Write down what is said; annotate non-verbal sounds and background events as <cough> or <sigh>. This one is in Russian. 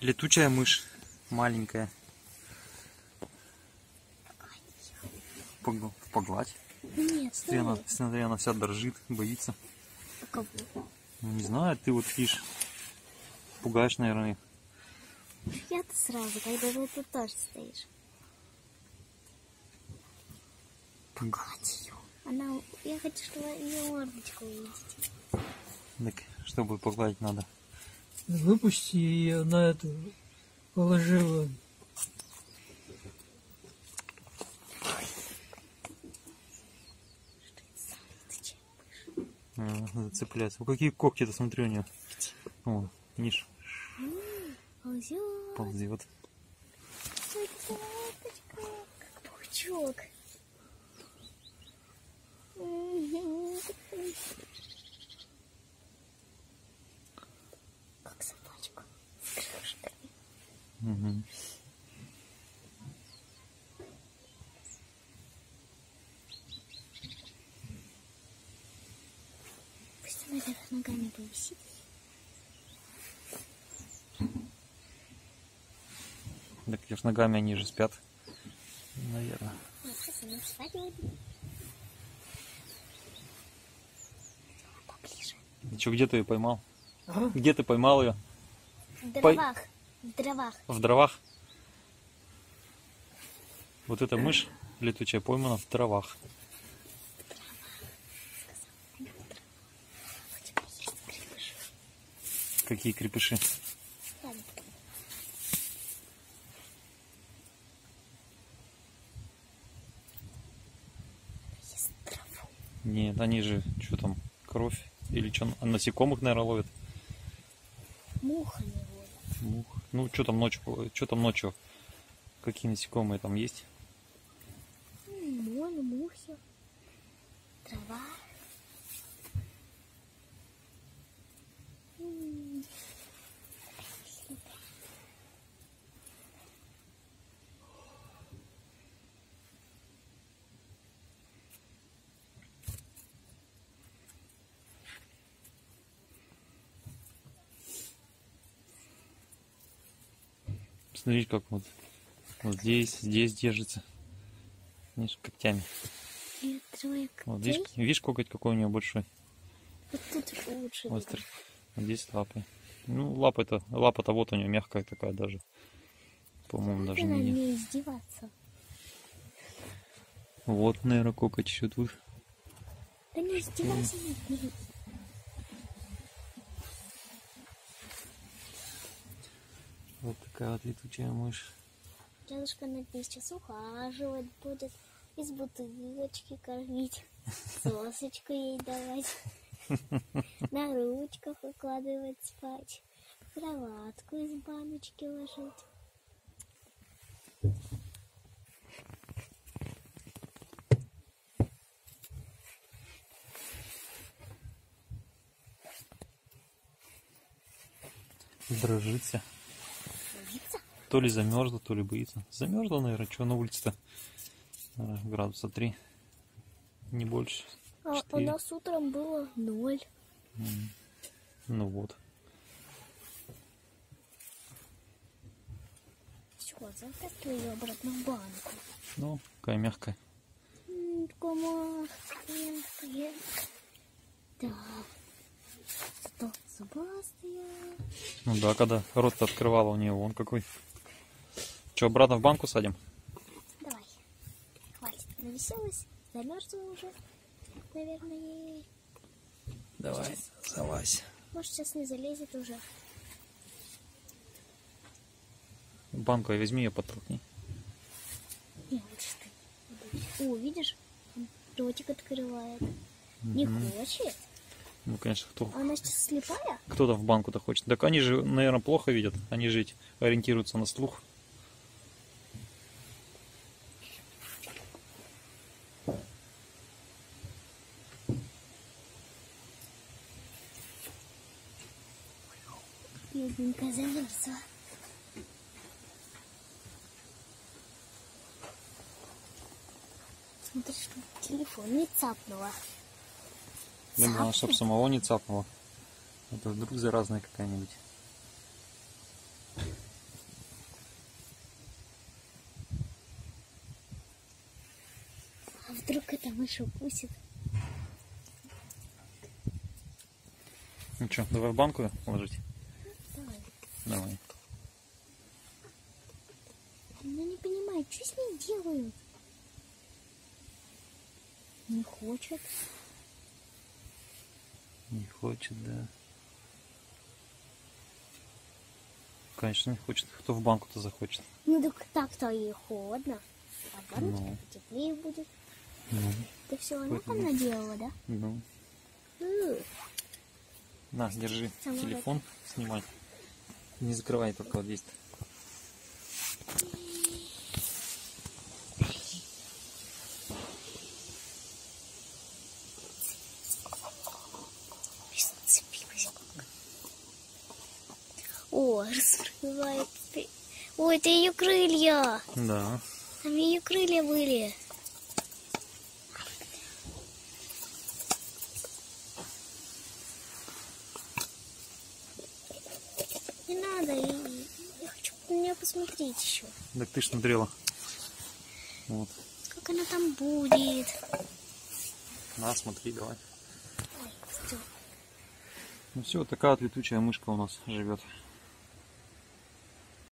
Летучая мышь. Маленькая. Пог- Погладь. Нет, Смотри, она, смотри, она вся дрожит, боится. Кого? Ну, не знаю, ты вот видишь, пугаешь, наверное. Я-то сразу, когда ты тут тоже стоишь. Пугать ее. Она, я хочу, чтобы ее мордочку увидеть. Так, чтобы погладить надо. Выпусти ее на эту, положила. Зацепляется. Какие когти-то, смотри, у нее. О, видишь, Ползет. ползет. Как паучок. Мгм. Как собачка. С крылышками. Пусть она вверх ногами повисит. Так вверх ногами они же спят. Наверное. Спать. Поближе. Ты что, где ты ее поймал? А? Где ты поймал ее? В дровах. В дровах. В дровах? Вот эта мышь летучая поймана в дровах. Какие крепыши? Нет, они же, что там, кровь или что, насекомых, наверное, ловят. Муха не ловит. Мух. Ну, что там ночью, что там ночью? Какие насекомые там есть? М, Вон мухи. Трава. Смотрите, как вот, вот здесь, здесь держится. Видишь, когтями. Вот, видишь, видишь, коготь какой у нее большой, Вот тут лучше. острый. Вот здесь лапы. Ну, лапа-то, лапа-то вот у нее мягкая такая даже. По-моему, даже не... не издеваться. Вот, наверное, коготь еще тут. Да не издевайся над ней. Вот такая вот летучая мышь. Дедушка над ней сейчас ухаживать будет. Из бутылочки кормить. <laughs> Сосочку ей давать. <laughs> На ручках укладывать спать. Кроватку из баночки ложить. Дрожится. То ли замерзла, то ли боится. Замерзла, наверное, что на улице-то? Наверное, градуса 3. Не больше. А у нас утром было ноль. Ну вот. Все, закатывай ее обратно в банку. Ну, какая мягкая. Такая мягкая. Да. Зато зубастая. Ну да, когда рот открывала у нее, вон какой. Че, обратно в банку садим? Давай. Хватит, навеселась. Замерзла уже. Наверное, ей. Давай, залазь. Может, сейчас не залезет уже. Банку я возьми ее подтолкни. Не, лучше ты. О, видишь? Он Ротик открывает. Не хочет. Ну, конечно, кто, А она сейчас слепая? кто-то в банку-то хочет. Так они же, наверное, плохо видят. Они же ведь ориентируются на слух. Бедненько залезла. Смотри, что телефон не цапнула. Блин, Цапну? она чтоб самого не цапнула. Это вдруг заразная какая-нибудь. А вдруг это мышь укусит? Ну что, давай в банку ложить? Давай. Она не понимает, что с ней делают. Не хочет. Не хочет, да. Конечно, не хочет. Кто в банку-то захочет? Ну так так-то и холодно. А в баночке Ну. потеплее будет. Ну, Ты все равно там наделала, да? ну. М, На, держи телефон снимать. Не закрывай только вот здесь. О, раскрывает. Ой, это ее крылья. Да. Там ее крылья были. Не надо, я, я хочу на нее посмотреть еще. Так ты ж смотрела. Вот. Как она там будет. На, смотри, давай. Ой. Ну все, такая вот летучая мышка у нас живет.